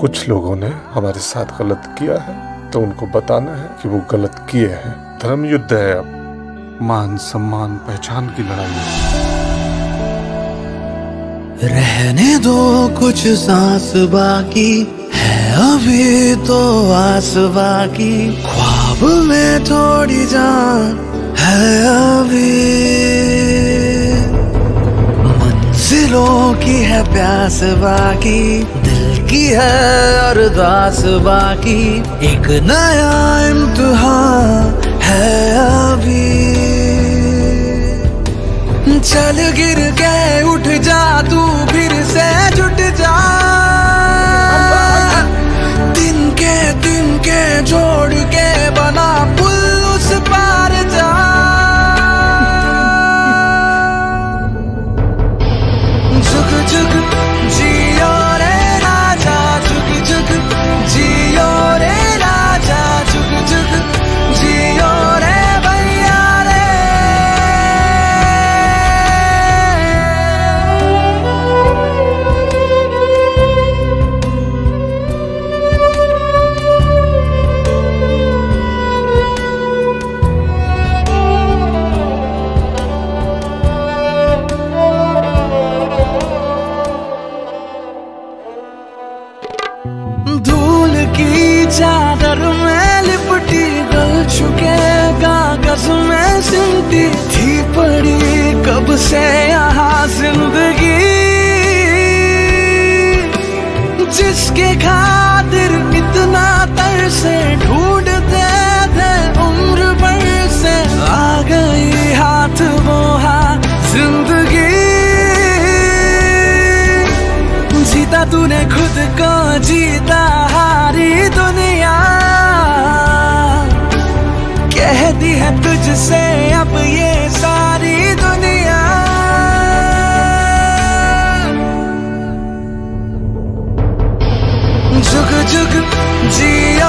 कुछ लोगों ने हमारे साथ गलत किया है तो उनको बताना है कि वो गलत किए हैं। धर्म युद्ध है अब। मान सम्मान पहचान की लड़ाई रहने दो कुछ सांस बाकी, है अभी तो आस बाकी। ख्वाब में थोड़ी जान मंजिलों की है प्यास बाकी, दिल की है अरदास बाकी। एक नया इम्तिहान है अभी। चल गिर के की चादर में लिपटी गल चुके, कागज़ में सिमटी थी पड़ी, कब से यहाँ ज़िंदगी? जिसके खातिर इतना तरसे ढूंढते थे, उम्र भर से आ गई हाथ वो हाथ ज़िंदगी। जीता तूने खुद को, जीता दी है तुझसे अब ये सारी दुनिया। जुग जुग जी